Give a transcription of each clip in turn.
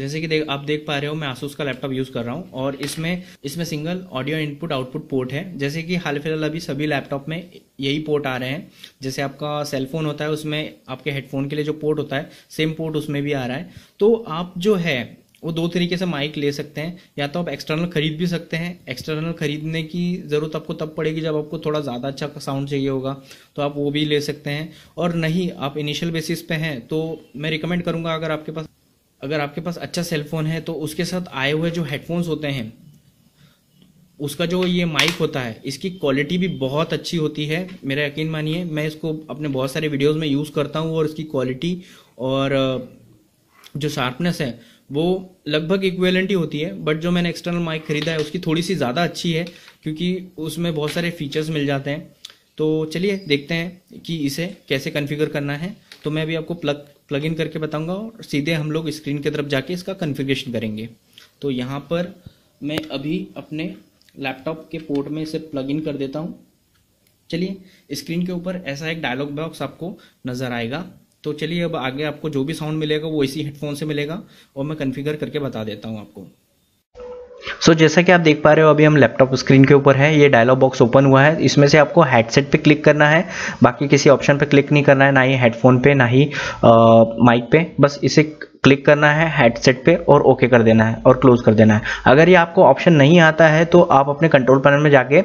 जैसे कि देख, आप देख पा रहे हो, मैं आसूस का लैपटॉप यूज़ कर रहा हूँ और इसमें इसमें single audio input output port है। जैसे कि हाल फ़िलहाल अभी सभी लैपटॉप में यही पोर्ट आ रहे हैं। जैसे आपका सेलफोन होता है, उसमें आपके हेडफोन के लिए जो पोर्ट होता है सेम पोर्ट उसमें भी आ रहा है। तो आप जो है, वो दो तरीके से माइक ले सकते हैं। या तो आप एक्सटर्नल खरीद भी सकते हैं। एक्सटर्नल खरीदने की ज़रूरत आपको तब पड़ेगी जब आपको थोड़ा ज़्यादा अच्छा साउंड चाहिए होगा। तो आप वो भी ले सकते हैं। और नहीं, आप इनिशियल बेसिस पे हैं तो मैं रिकमेंड करूँगा अगर आपके पास अगर आपके पास अच्छा सेलफोन है तो उसके साथ आए हुए जो हेडफोन्स होते हैं, उसका जो ये माइक होता है, इसकी क्वालिटी भी बहुत अच्छी होती है। मेरा यकीन मानिए, मैं इसको अपने बहुत सारे वीडियोस में यूज़ करता हूँ और इसकी क्वालिटी और जो शार्पनेस है, वो लगभग इक्वेलेंट ही होती है। बट जो मैंने एक्सटर्नल माइक खरीदा है, उसकी थोड़ी सी ज़्यादा अच्छी है, क्योंकि उसमें बहुत सारे फीचर्स मिल जाते हैं। तो चलिए देखते हैं कि इसे कैसे कन्फिगर करना है। तो मैं अभी आपको प्लग प्लग इन करके बताऊँगा और सीधे हम लोग स्क्रीन की तरफ़ जाके इसका कन्फिग्रेशन करेंगे। तो यहाँ पर मैं अभी अपने लैपटॉप के पोर्ट में इसे प्लग इन कर देता हूँ। चलिए स्क्रीन के ऊपर ऐसा एक डायलॉग बॉक्स आपको नज़र आएगा। तो चलिए अब आगे आपको जो भी साउंड मिलेगा वो इसी हेडफोन से मिलेगा और मैं कन्फिगर करके बता देता हूँ आपको। सो so, जैसा कि आप देख पा रहे हो अभी हम लैपटॉप स्क्रीन के ऊपर है। ये डायलॉग बॉक्स ओपन हुआ है। इसमें से आपको हेडसेट पे क्लिक करना है। बाकी किसी ऑप्शन पे क्लिक नहीं करना है ना ही हेडफोन पे ना ही माइक पे। बस इसे क्लिक करना है हेडसेट पे और ओके कर देना है और क्लोज कर देना है। अगर ये आपको ऑप्शन नहीं आता है तो आप अपने कंट्रोल पैनल में जाके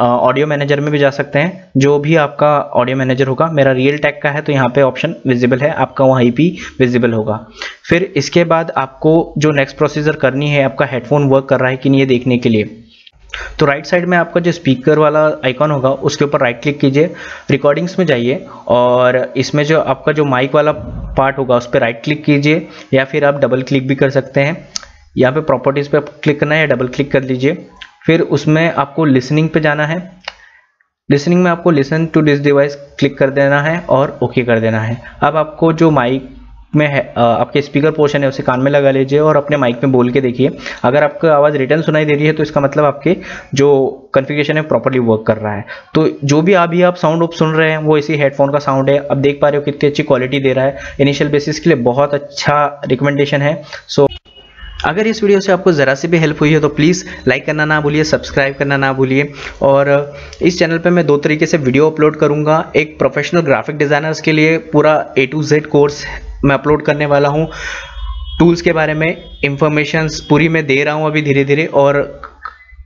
ऑडियो मैनेजर में भी जा सकते हैं। जो भी आपका ऑडियो मैनेजर होगा, मेरा रियल टैक का है तो यहाँ पे ऑप्शन विजिबल है, आपका वहीं भी विजिबल होगा। फिर इसके बाद आपको जो नेक्स्ट प्रोसीजर करनी है, आपका हेडफोन वर्क कर रहा है कि नहीं, ये देखने के लिए। तो राइट साइड में आपका जो स्पीकर वाला आइकॉन होगा, उसके ऊपर राइट क्लिक कीजिए रिकॉर्डिंग्स में जाइए और इसमें जो आपका जो माइक वाला पार्ट होगा, उस पर राइट क्लिक कीजिए, या फिर आप डबल क्लिक भी कर सकते हैं। यहाँ पे प्रॉपर्टीज़ पे क्लिक करना है या डबल क्लिक कर लीजिए। फिर उसमें आपको लिसनिंग पे जाना है। लिसनिंग में आपको listen to this device click कर देना है और ओके okay कर देना है। अब आपको जो माइक में है आपके स्पीकर पोर्शन है, उसे कान में लगा लीजिए और अपने माइक में बोल के देखिए। अगर आपको आवाज़ रिटर्न सुनाई दे रही है तो इसका मतलब आपके जो कन्फिगेशन है प्रॉपरली वर्क कर रहा है। तो जो भी अभी आप साउंड ऑफ़ सुन रहे हैं, वो इसी हेडफोन का साउंड है। अब देख पा रहे हो कितनी अच्छी क्वालिटी दे रहा है। इनिशियल बेसिस के लिए बहुत अच्छा रिकमेंडेशन है। सो अगर इस वीडियो से आपको ज़रा सी भी हेल्प हुई है तो प्लीज़ लाइक करना ना भूलिए सब्सक्राइब करना ना भूलिए। और इस चैनल पे मैं दो तरीके से वीडियो अपलोड करूँगा। एक प्रोफेशनल ग्राफिक डिज़ाइनर्स के लिए पूरा ए टू जेड कोर्स मैं अपलोड करने वाला हूँ। टूल्स के बारे में इंफॉर्मेशन पूरी मैं दे रहा हूँ अभी धीरे धीरे और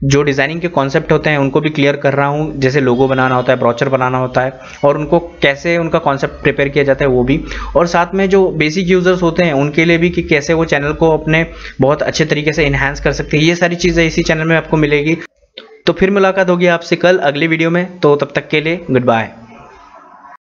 जो डिज़ाइनिंग के कॉन्सेप्ट होते हैं, उनको भी क्लियर कर रहा हूँ। जैसे लोगो बनाना होता है ब्रॉचर बनाना होता है और उनको कैसे उनका कॉन्सेप्ट प्रिपेयर किया जाता है, वो भी। और साथ में जो बेसिक यूज़र्स होते हैं, उनके लिए भी कि कैसे वो चैनल को अपने बहुत अच्छे तरीके से इन्हांस कर सकते हैं। ये सारी चीज़ें इसी चैनल में आपको मिलेगी। तो फिर मुलाकात होगी आपसे कल अगली वीडियो में। तो तब तक के लिए गुड बाय